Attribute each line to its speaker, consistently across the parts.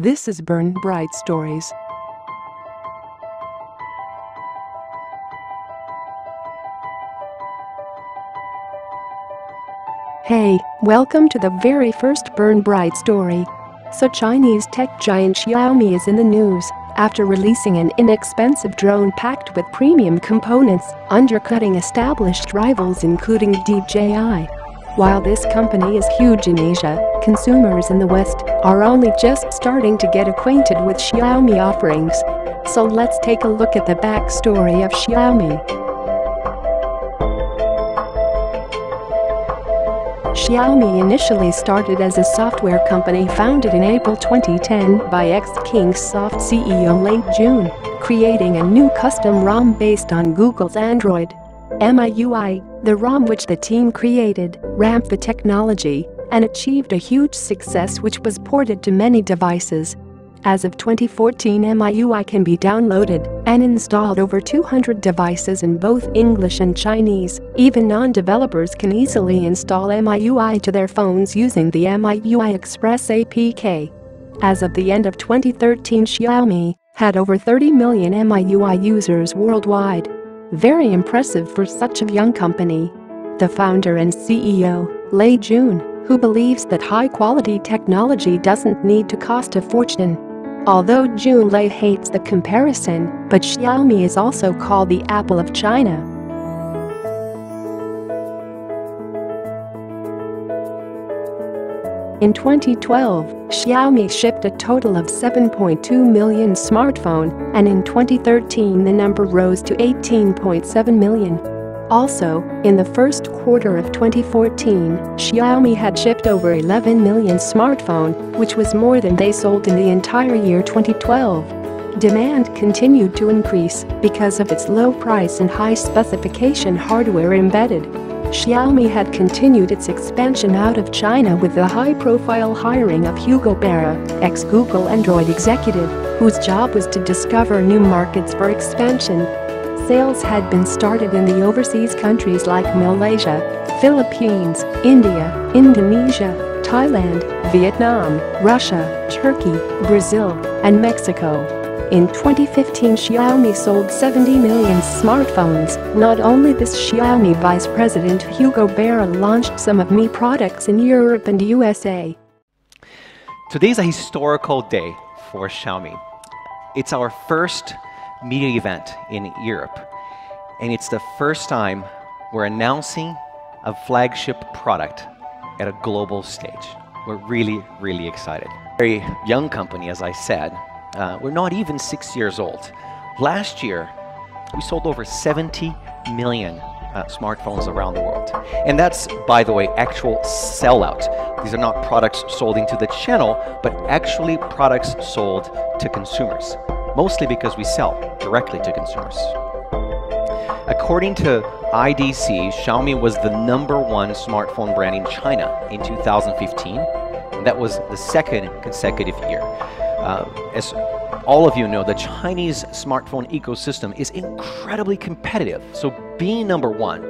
Speaker 1: This is Burn Bright Stories. Hey, welcome to the very first Burn Bright story. So Chinese tech giant Xiaomi is in the news after releasing an inexpensive drone packed with premium components, undercutting established rivals including DJI. While this company is huge in Asia, consumers in the West are only just starting to get acquainted with Xiaomi offerings. So let's take a look at the backstory of Xiaomi. Xiaomi initially started as a software company founded in April 2010 by ex-Kingsoft CEO Lei Jun, creating a new custom ROM based on Google's Android. MIUI, the ROM which the team created, ramped the technology and achieved a huge success which was ported to many devices. As of 2014 MIUI can be downloaded and installed over 200 devices in both English and Chinese. Even non-developers can easily install MIUI to their phones using the MIUI Express APK. As of the end of 2013 Xiaomi had over 30 million MIUI users worldwide. Very impressive for such a young company. The founder and CEO, Lei Jun, who believes that high-quality technology doesn't need to cost a fortune, Although Jun Lei hates the comparison, but Xiaomi is also called the Apple of China. In 2012, Xiaomi shipped a total of 7.2 million smartphone and in 2013 the number rose to 18.7 million. Also, in the first quarter of 2014, Xiaomi had shipped over 11 million smartphone, which was more than they sold in the entire year 2012. Demand continued to increase because of its low price and high specification hardware embedded. Xiaomi had continued its expansion out of China with the high-profile hiring of Hugo Barra, ex-Google Android executive, whose job was to discover new markets for expansion Sales had been started in the overseas countries like Malaysia, Philippines, India, Indonesia, Thailand, Vietnam, Russia, Turkey, Brazil, and Mexico. In 2015 Xiaomi sold 70 million smartphones. Not only this Xiaomi vice president Hugo Barra launched some of Mi products in Europe and USA.
Speaker 2: Today is a historical day for Xiaomi. It's our first media event in Europe. And it's the first time we're announcing a flagship product at a global stage. We're really, really excited. Very young company, as I said. Uh, we're not even six years old. Last year, we sold over 70 million uh, smartphones around the world. And that's, by the way, actual sellout. These are not products sold into the channel, but actually products sold to consumers mostly because we sell directly to consumers. According to IDC, Xiaomi was the number one smartphone brand in China in 2015, and that was the second consecutive year. Uh, as all of you know, the Chinese smartphone ecosystem is incredibly competitive, so being number one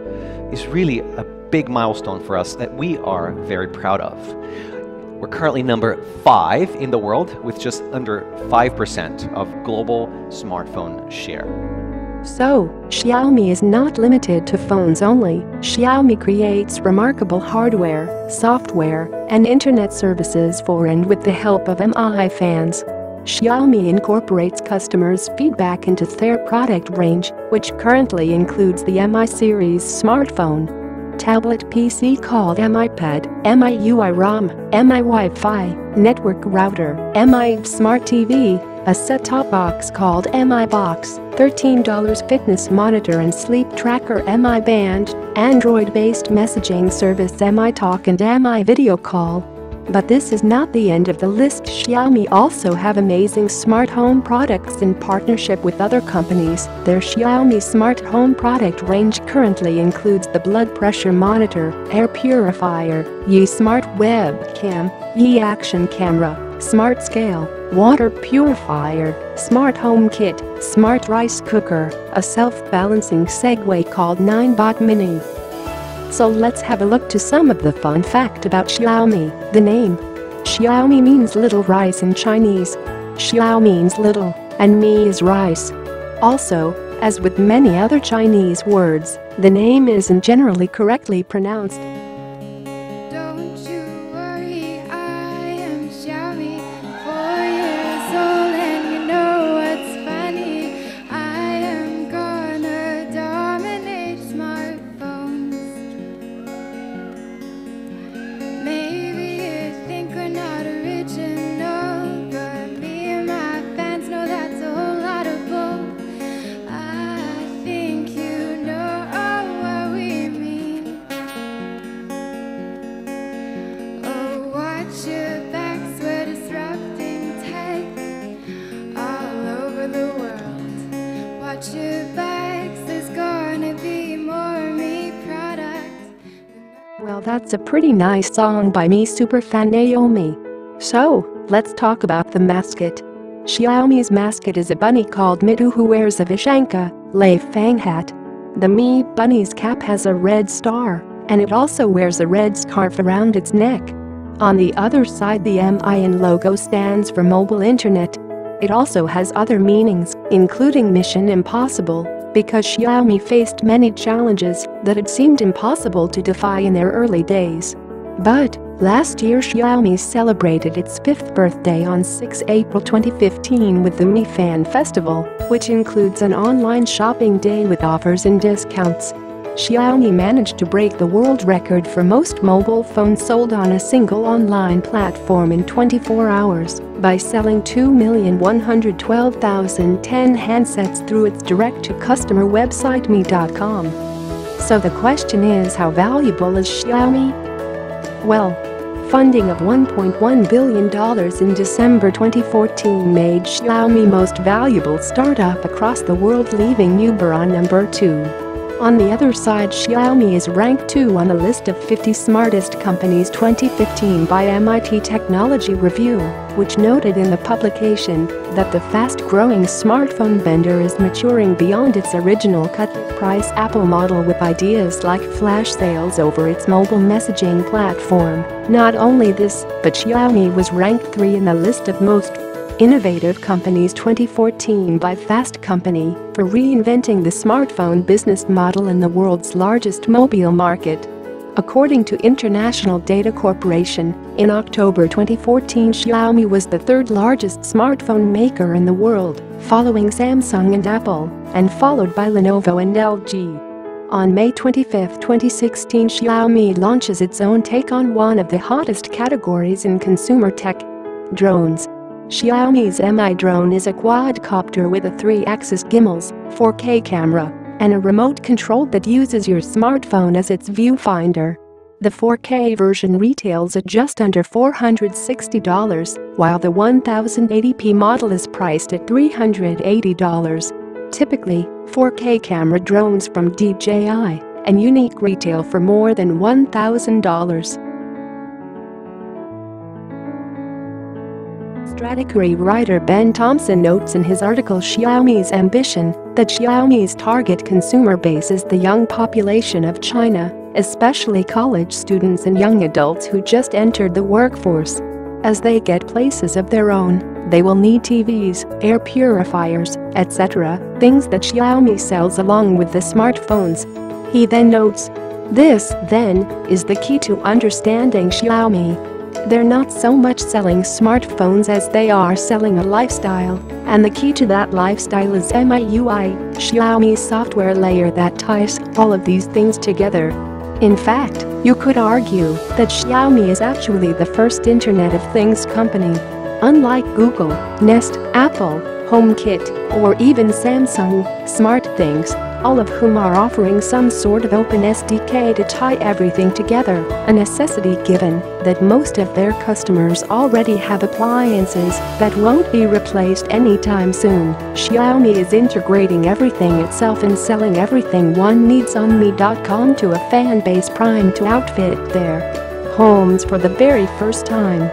Speaker 2: is really a big milestone for us that we are very proud of. We're currently number five in the world with just under 5% of global smartphone share.
Speaker 1: So, Xiaomi is not limited to phones only. Xiaomi creates remarkable hardware, software, and internet services for and with the help of MI fans. Xiaomi incorporates customers' feedback into their product range, which currently includes the Mi series smartphone, tablet PC called MiPad, MIUI ROM, MI Wi-Fi, network router, MI Smart TV, a set-top box called MI Box, $13 fitness monitor and sleep tracker MI Band, Android-based messaging service MI Talk and MI Video Call. But this is not the end of the list Xiaomi also have amazing smart home products in partnership with other companies. Their Xiaomi smart home product range currently includes the blood pressure monitor, air purifier, Yi Smart Webcam, Yi Action Camera, Smart Scale, Water Purifier, Smart Home Kit, Smart Rice Cooker, a self-balancing Segway called 9Bot Mini, so let's have a look to some of the fun fact about Xiaomi. The name Xiaomi means little rice in Chinese. Xiao means little, and mi is rice. Also, as with many other Chinese words, the name isn't generally correctly pronounced. Well that's a pretty nice song by me superfan Naomi. So, let's talk about the mascot. Xiaomi's mascot is a bunny called Mitu who wears a ushanka, Lei Feng hat. The Mi bunny's cap has a red star, and it also wears a red scarf around its neck. On the other side the MIN logo stands for mobile internet. It also has other meanings, including Mission Impossible, because Xiaomi faced many challenges that it seemed impossible to defy in their early days. But, last year Xiaomi celebrated its fifth birthday on 6 April 2015 with the Mi Fan Festival, which includes an online shopping day with offers and discounts. Xiaomi managed to break the world record for most mobile phones sold on a single online platform in 24 hours by selling 2,112,010 handsets through its direct-to-customer website Mi.com. So the question is how valuable is Xiaomi? Well, funding of $1.1 billion in December 2014 made Xiaomi most valuable startup across the world leaving Uber on number 2. On the other side Xiaomi is ranked 2 on the list of 50 smartest companies 2015 by MIT Technology Review, which noted in the publication that the fast-growing smartphone vendor is maturing beyond its original cut-price Apple model with ideas like flash sales over its mobile messaging platform. Not only this, but Xiaomi was ranked 3 in the list of most Innovative Companies 2014 by Fast Company for reinventing the smartphone business model in the world's largest mobile market. According to International Data Corporation, in October 2014 Xiaomi was the third largest smartphone maker in the world, following Samsung and Apple, and followed by Lenovo and LG. On May 25, 2016 Xiaomi launches its own take on one of the hottest categories in consumer tech. Drones. Xiaomi's Mi drone is a quadcopter with a 3-axis gimbals, 4K camera, and a remote control that uses your smartphone as its viewfinder. The 4K version retails at just under $460, while the 1080p model is priced at $380. Typically, 4K camera drones from DJI and Yuneec retail for more than $1,000. Stratechery writer Ben Thompson notes in his article Xiaomi's ambition that Xiaomi's target consumer base is the young population of China, especially college students and young adults who just entered the workforce. As they get places of their own, they will need TVs, air purifiers, etc., things that Xiaomi sells along with the smartphones. He then notes, this, then, is the key to understanding Xiaomi. They're not so much selling smartphones as they are selling a lifestyle, and the key to that lifestyle is MIUI, Xiaomi's software layer that ties all of these things together. In fact, you could argue that Xiaomi is actually the first Internet of Things company. Unlike Google, Nest, Apple, HomeKit, or even Samsung, SmartThings, all of whom are offering some sort of open SDK to tie everything together, a necessity given that most of their customers already have appliances that won't be replaced anytime soon. Xiaomi is integrating everything itself and selling everything one needs on Mi.com to a fan base primed to outfit their homes for the very first time.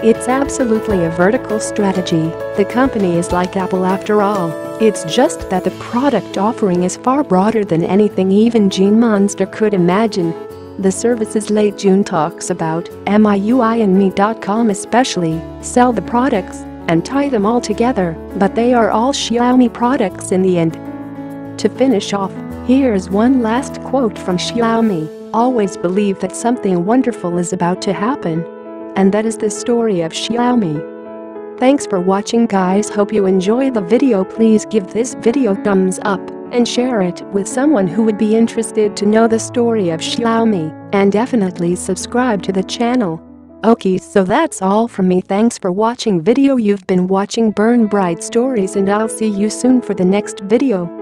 Speaker 1: It's absolutely a vertical strategy. The company is like Apple after all. It's just that the product offering is far broader than anything even Gene Munster could imagine. The services Lei Jun talks about, MIUI and Mi.com especially, sell the products and tie them all together, but they are all Xiaomi products in the end. To finish off, here's one last quote from Xiaomi, always believe that something wonderful is about to happen. And that is the story of Xiaomi. Thanks for watching guys hope you enjoy the video please give this video thumbs up and share it with someone who would be interested to know the story of Xiaomi and definitely subscribe to the channel. Okay so that's all from me thanks for watching video you've been watching Burn Bright Stories and I'll see you soon for the next video.